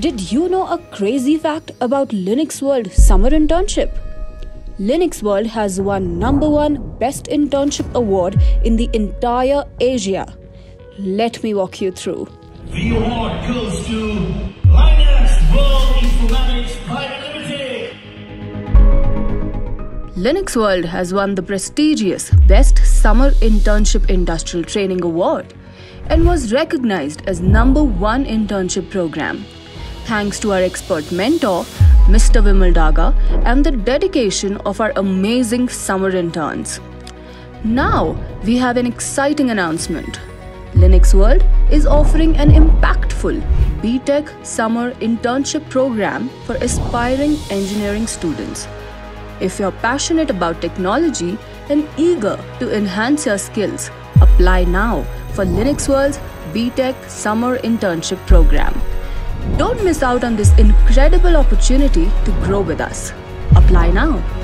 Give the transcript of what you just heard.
Did you know a crazy fact about Linux World Summer Internship? Linux World has won number one Best Internship Award in the entire Asia. Let me walk you through. The award goes to Linux World Informatics Private Limited. Linux World has won the prestigious Best Summer Internship Industrial Training Award and was recognized as number one internship program thanks to our expert mentor, Mr. Vimal Daga, and the dedication of our amazing summer interns. Now, we have an exciting announcement. Linux World is offering an impactful BTech summer internship program for aspiring engineering students. If you're passionate about technology and eager to enhance your skills, apply now for Linux World's BTech Summer Internship Program. Don't miss out on this incredible opportunity to grow with us. Apply now.